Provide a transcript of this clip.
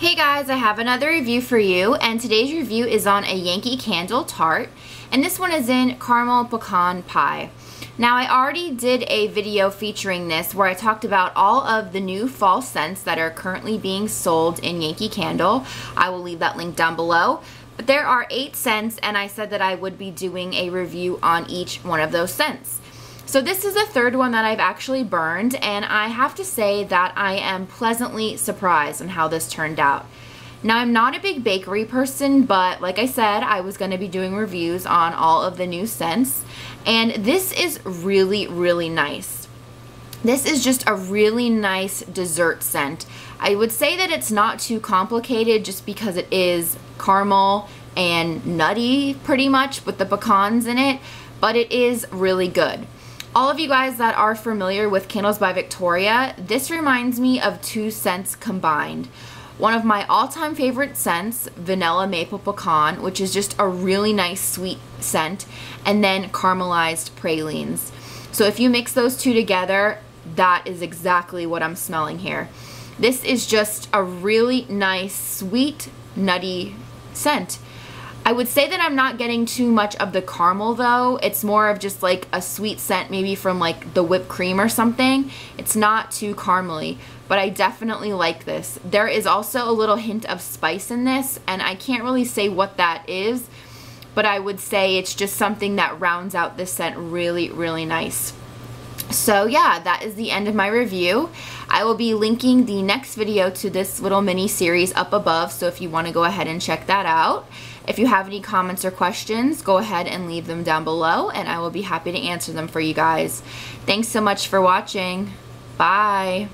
Hey guys, I have another review for you and today's review is on a Yankee Candle Tart and this one is in caramel pecan pie. Now I already did a video featuring this where I talked about all of the new fall scents that are currently being sold in Yankee Candle. I will leave that link down below. But there are eight scents and I said that I would be doing a review on each one of those scents. So this is the third one that I've actually burned and I have to say that I am pleasantly surprised on how this turned out. Now I'm not a big bakery person but like I said I was going to be doing reviews on all of the new scents and this is really really nice. This is just a really nice dessert scent. I would say that it's not too complicated just because it is caramel and nutty pretty much with the pecans in it but it is really good. All of you guys that are familiar with Candles by Victoria, this reminds me of two scents combined. One of my all-time favorite scents, Vanilla Maple Pecan, which is just a really nice sweet scent, and then caramelized pralines. So if you mix those two together, that is exactly what I'm smelling here. This is just a really nice, sweet, nutty scent. I would say that I'm not getting too much of the caramel though. It's more of just like a sweet scent maybe from like the whipped cream or something. It's not too caramely, but I definitely like this. There is also a little hint of spice in this and I can't really say what that is, but I would say it's just something that rounds out this scent really, really nice. So yeah, that is the end of my review. I will be linking the next video to this little mini series up above, so if you want to go ahead and check that out. If you have any comments or questions, go ahead and leave them down below, and I will be happy to answer them for you guys. Thanks so much for watching. Bye.